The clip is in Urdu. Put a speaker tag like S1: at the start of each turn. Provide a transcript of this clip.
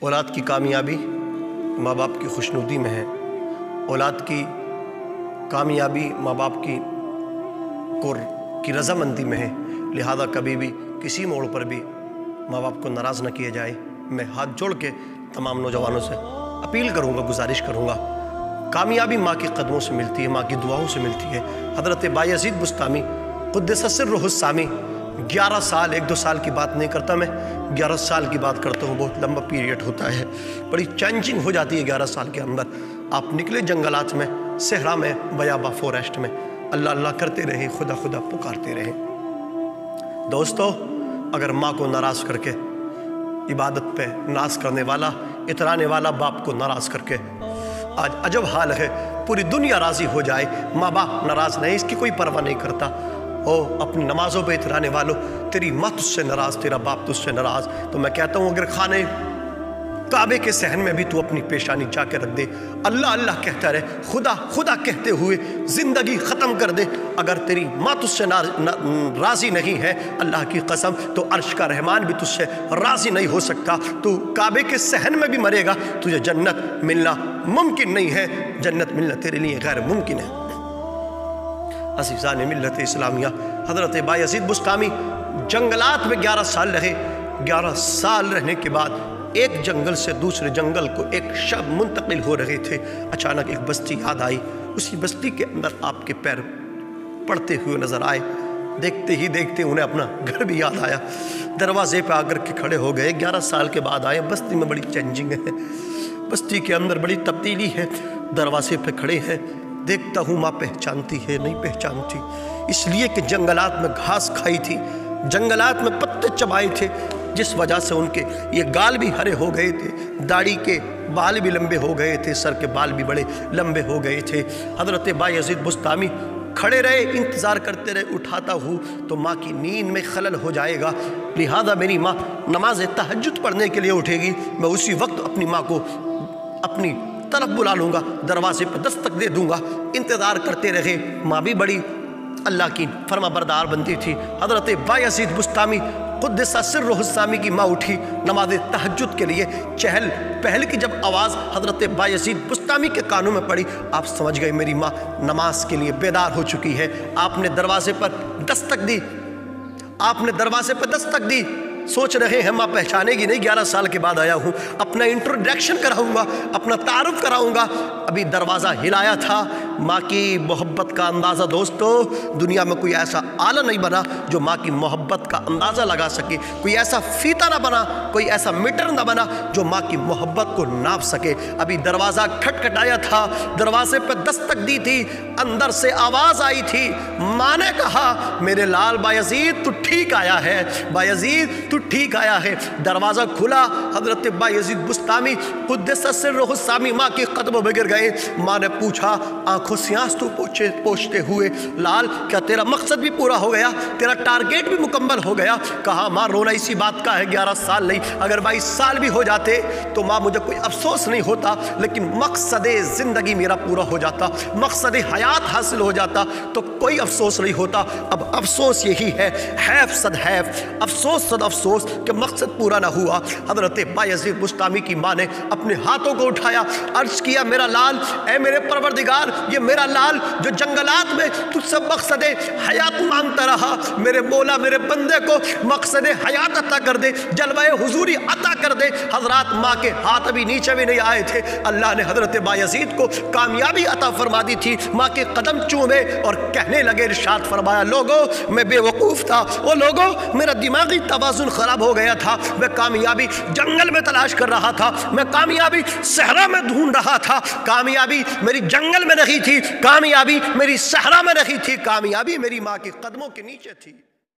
S1: اولاد کی کامیابی ماں باپ کی خوشنودی میں ہے۔ اولاد کی کامیابی ماں باپ کی کر کی رضامندی میں ہے۔ لہذا کبھی بھی کسی موڑ پر بھی ماں باپ کو ناراض نہ کیا جائے۔ میں ہاتھ جوڑ کے تمام نوجوانوں سے اپیل کروں گا، گزارش کروں گا۔ کامیابی ماں کے قدموں سے ملتی ہے، ماں کی دعاؤں سے ملتی ہے۔ حضرت بایزید بستامی قدس سر السامی گیارہ سال، ایک دو سال کی بات نہیں کرتا میں، گیارہ سال کی بات کرتا ہوں، بہت لمبا پیریڈ ہوتا ہے۔ بڑی چینجنگ ہو جاتی ہے گیارہ سال کے اندر۔ آپ نکلے جنگلات میں، صحرا میں بیابا فوریسٹ میں۔ اللہ اللہ کرتے رہے خدا خدا پکارتے رہے دوستو، اگر ماں کو ناراض کر کے عبادت پہ ناز کرنے والا، اترانے والا باپ کو ناراض کر کے آج عجب حال ہے، پوری دنیا راضی ہو جائے، ماں باپ ناراض نہیں، اس کی کوئی پرواہ نہیں کرتا۔ او اپنی نمازوں پہ اترانے والوں تیری ماں تجھ سے ناراض، تیرا باپ تجھ سے ناراض۔ تو میں کہتا ہوں، اگر کھانے کعبے کے سہن میں بھی تو اپنی پیشانی جا کے رکھ دے۔ اللہ اللہ کہتا رہے، خدا خدا کہتے ہوئے زندگی ختم کر دے۔ اگر تیری ماں تجھ سے راضی نہیں ہے اللہ کی قسم، تو عرش کا رحمان بھی تجھ سے راضی نہیں ہو سکتا۔ تو کعبے کے سہن میں بھی مرے گا، تجھے جنت ملنا ممکن نہیں ہے۔ جنت ملنا تیرے لیے غیر ممکن ہے۔ عزیزان ملت اسلامیہ۔ حضرت بایزید بستامی جنگلات میں گیارہ سال رہے۔ گیارہ سال رہنے کے بعد ایک جنگل سے دوسرے جنگل کو ایک شب منتقل ہو رہے تھے۔ اچانک ایک بستی یاد آئی۔ اسی بستی کے اندر آپ کے پیر پڑتے ہوئے نظر آئے۔ دیکھتے ہی دیکھتے انہیں اپنا گھر بھی یاد آیا۔ دروازے پہ آگر کے کھڑے ہو گئے۔ گیارہ سال کے بعد آئے۔ بستی میں بڑی چینجنگ ہے۔ بستی کے اندر بڑی تبدیلی ہے۔ دروازے پہ کھڑے ہیں۔ دیکھتا ہوں ماں پہچانتی ہے، نہیں پہچانتی۔ اس لیے کہ جنگلات میں گھاس کھائی تھی، جنگلات میں پتے چبائے تھے، جس وجہ سے ان کے یہ گال بھی ہرے ہو گئے تھے۔ داڑھی کے بال بھی لمبے ہو گئے تھے، سر کے بال بھی بڑے لمبے ہو گئے تھے۔ حضرت بائی عزید بستامی کھڑے رہے، انتظار کرتے رہے، اٹھاتا ہوں تو ماں کی نیند میں خلل ہو جائے گا۔ لہذا میری ماں نماز تحجد پڑھنے کے لیے اٹھے گی۔ میں اسی وقت اپنی ماں کو اپنی طرف بلا لوں گا دروازے پہ دستک دے دوں گا انتظار کرتے رہے۔ ماں بھی بڑی اللہ کی فرما بردار بندی تھی۔ حضرت بائی عزید بستامی، قدسہ سر حسامی کی ماں اٹھی۔ نماز تحجد کے لیے چہل پہل کی جب آواز حضرت بایزید بستامی کے کانوں میں پڑی، آپ سمجھ گئے میری ماں، نماز کے لیے بیدار ہو چکی ہے۔ آپ نے دروازے پر دستک دی۔ آپ نے دروازے پر دستک دی۔ سوچ رہے ہیں، ماں پہچانے گی نہیں، گیارہ سال کے بعد آیا ہوں۔ اپنا انٹروڈکشن کراؤں گا، اپنا تعارف کراؤں گا۔ ابھی دروازہ ہلایا تھا۔ ماں کی محبت کا اندازہ دوستو، دنیا میں کوئی ایسا آلہ نہیں بنا جو ماں کی محبت کا اندازہ لگا سکے۔ کوئی ایسا فیتا نہ بنا، کوئی ایسا میٹر نہ بنا جو ماں کی محبت کو ناپ سکے۔ ابھی دروازہ کھٹ کھٹایا تھا، دروازے پہ دستک دی تھی، اندر سے آواز آئی تھی۔ ماں نے کہا، میرے لال بایزید تو ٹھیک آیا ہے۔ بایزید تو ٹھیک آیا ہے۔ دروازہ کھلا۔ حضرت بایزید بستامی قدس سر حسامی ماں کی قدموں بگر گئے۔ ماں نے پوچھا، آنکھوں سیاس تو پوچھے، پوچھتے ہوئے، لال، کیا تیرا مقصد بھی پورا ہو گیا؟ تیرا ٹارگیٹ بھی مکمل ہو گیا؟ کہا، ماں، رونا اسی بات کا ہے، گیارہ سال نہیں۔ اگر بائیس سال بھی ہو جاتے تو ماں، مجھے کوئی افسوس نہیں ہوتا، لیکن مقصد زندگی میرا پورا ہو جاتا، مقصد حیات حاصل ہو جاتا، تو کوئی افسوس نہیں ہوتا۔ اب افسوس یہی ہے، حیف صد حیف، افسوس صد افسوس۔ کہ مقصد پورا نہ ہوا۔ حضرت بایزید مستامی کی ماں نے اپنے ہاتھوں کو اٹھایا، عرض کیا، میرا لال، اے میرے پروردگار، یہ میرا لال جو جنگلات میں تجھ سے مقصد حیات مانگتا رہا، میرے مولا، میرے بندے کو مقصد حیات عطا کر دے، جلوہ حضوری عطا کر دے۔ حضرات ماں کے ہاتھ ابھی نیچے بھی نہیں آئے تھے۔ اللہ نے حضرت بایزید کو کامیابی عطا فرما دی تھی۔ ماں کے قدم چومے اور کہنے لگے، ارشاد فرمایا، لوگو، میں بے وقوف تھا۔ وہ لوگو، میرا دماغی توازن خراب ہو گیا تھا، میں کامیابی جنگل میں تلاش کر رہا تھا، میں کامیابی صحرا میں ڈھونڈ رہا تھا۔ کامیابی میری جنگل میں نہیں تھی، کامیابی میری صحرا میں نہیں تھی، کامیابی میری ماں کے قدموں کے نیچے تھی۔